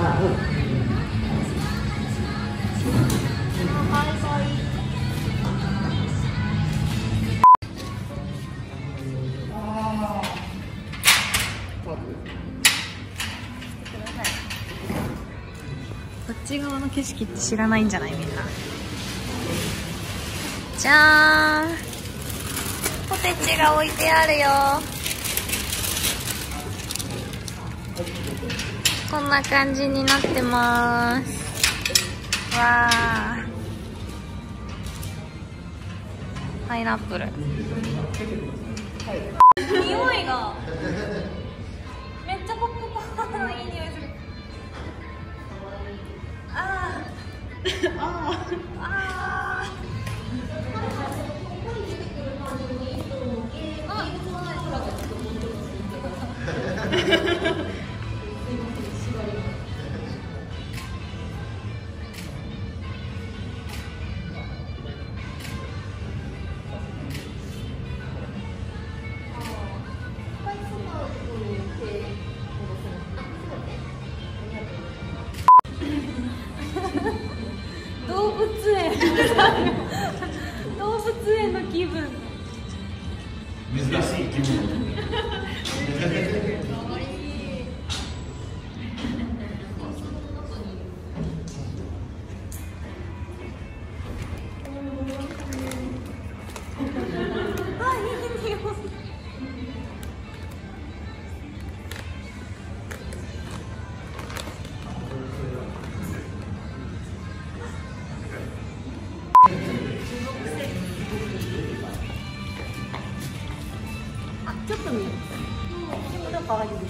あうんこっち側の景色って知らないんじゃないみんな。じゃーん。ポテチが置いてあるよ。こんな感じになってます。わー。パイナップル。匂いが。めっちゃポップコーンのいい匂いする。あー。あー。あー ちょっと見ようでもなんかああいうこれ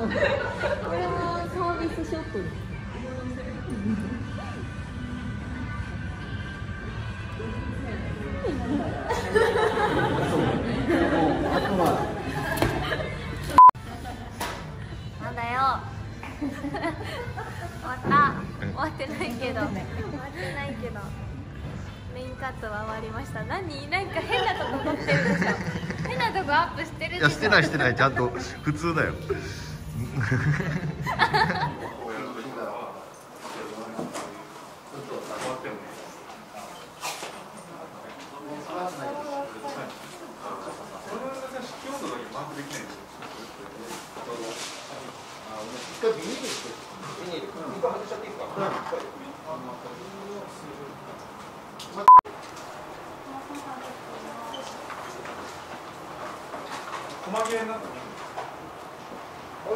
はサービスショットですなんだよ。終わった終わってないけど。終わってないけど。メインカットは終わりました。何なんか変なとこ撮ってるでしょ変なとこアップしてるでしょいやしてないしてない。ちゃんと普通だよ。細切れになったこ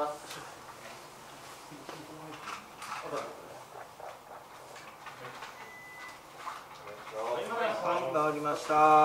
ます。はい、回りました。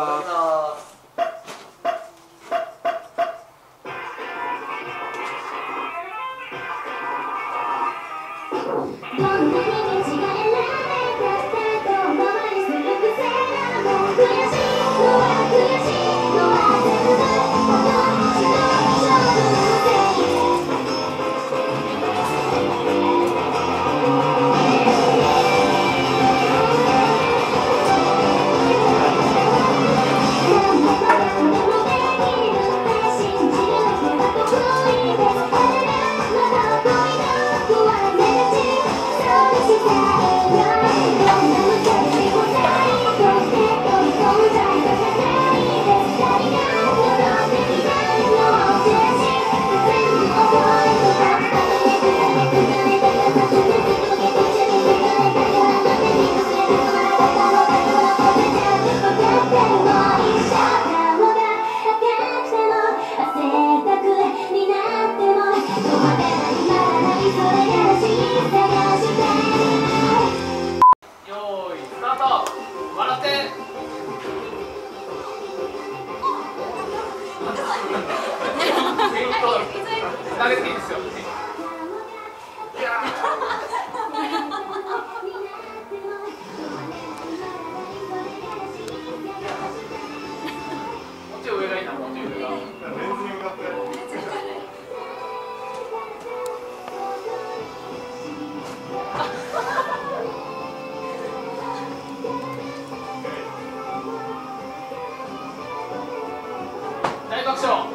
投げていいですよ。各所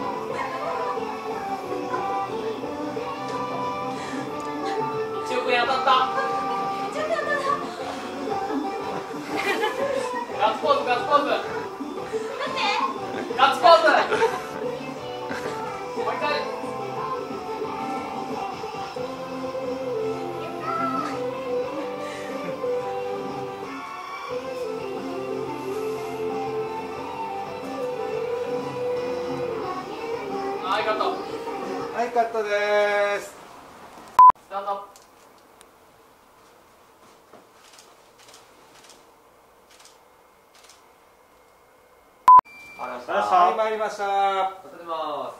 ットはいカットですスタートありがとうございました。はい、参りました。おす。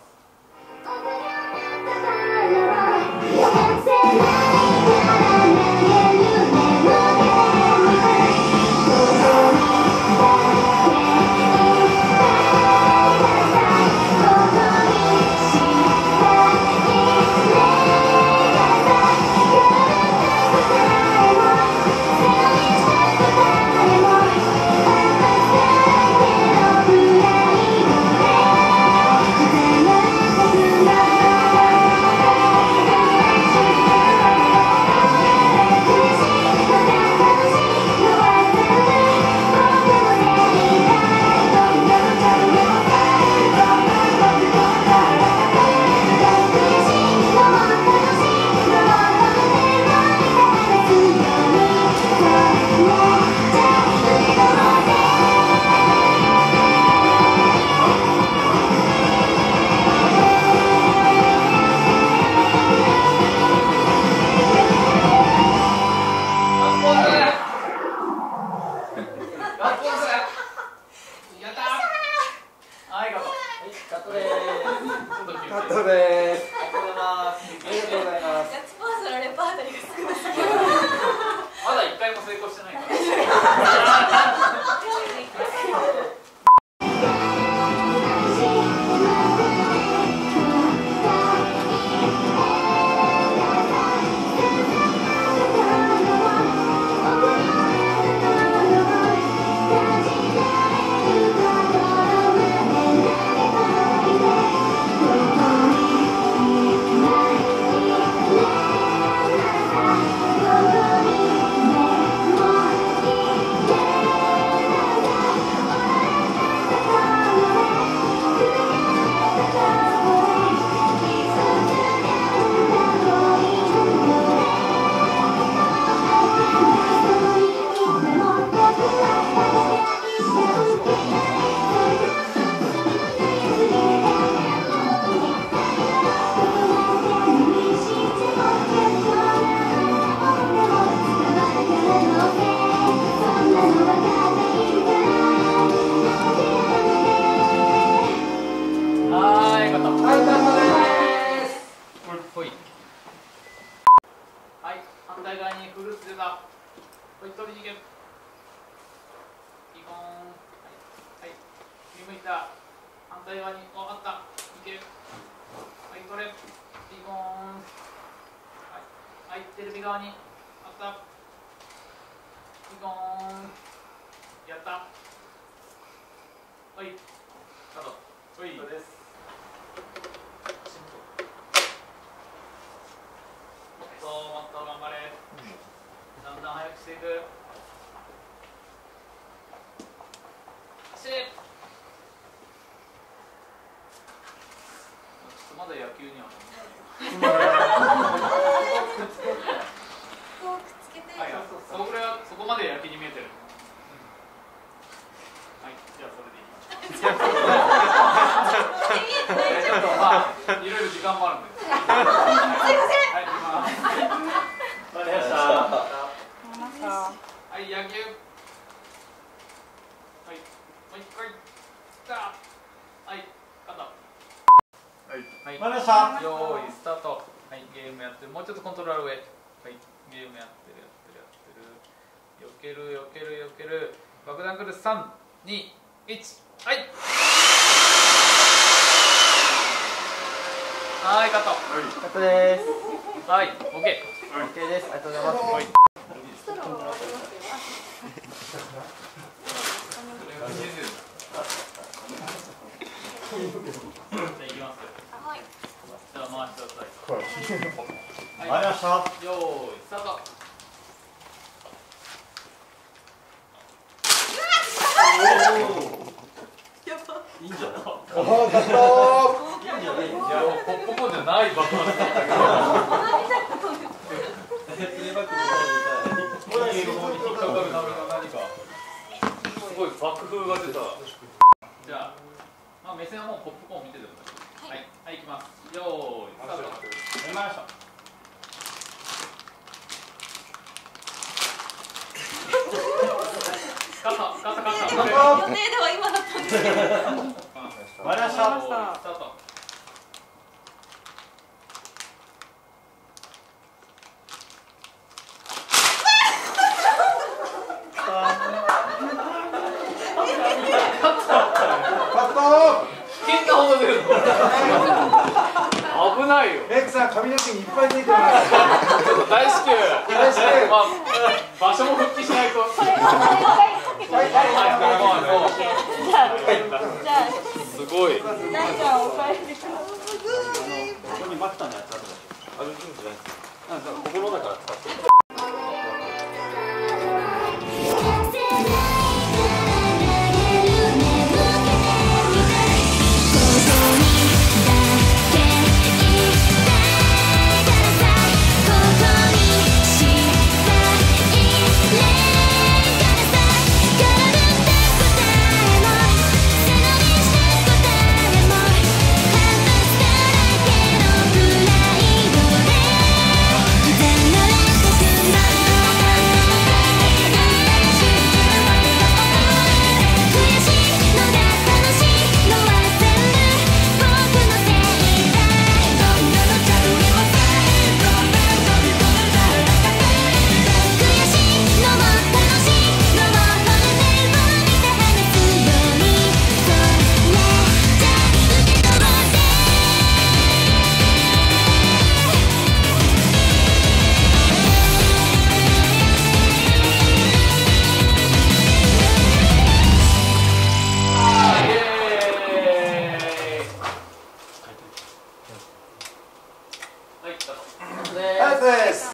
すはい反対側にフルーツ出た。はい取り逃げいいこーんはいはい。振り向いた。反対側におあった。いけ。るはい取れ。いいこーんはいはいテレビ側に。あった。いいこーんやった。はい。スタート。はい。そうですもっともっと頑張れ、だんだん速くしていく走れちょっとまだ野球にははいそこれはそこまで野球に見えてるはいじゃあそれでいきましょうちょっとまあいろいろ時間もあるんで。す。いません。はい、行きます。わかりました。はい、野球。はい、もう一回。スタート。はい、肩。はい、はい。わかりましたよーい、スタート。はい、ゲームやってる。もうちょっとコントロール上。はい、ゲームやってる、やってる、やってる。避ける、避ける、避ける。爆弾来る。三、二、一。はい。はい、カット。カットです。はい、オッケー。OK です。ありがとうございます。はい。じゃあ行きますよ。はいじゃあ回してください。ました。よーい、スタート。いや、ポップコンじゃない爆発だったけど。すごい爆風が出た。じゃ、まあ目線はもうポップコーン見てて。はい、はい、行きます。よーい、スタート。ました予定では今だったんですけどわかりましたスタート。カット金がほど出るの。危ないよ。レックさん髪の毛にいっぱいついてますちょっと大至急。大至急まあ、場所も復帰しないと。はいはいはい、はいじゃあすごい。大ちゃんお帰りください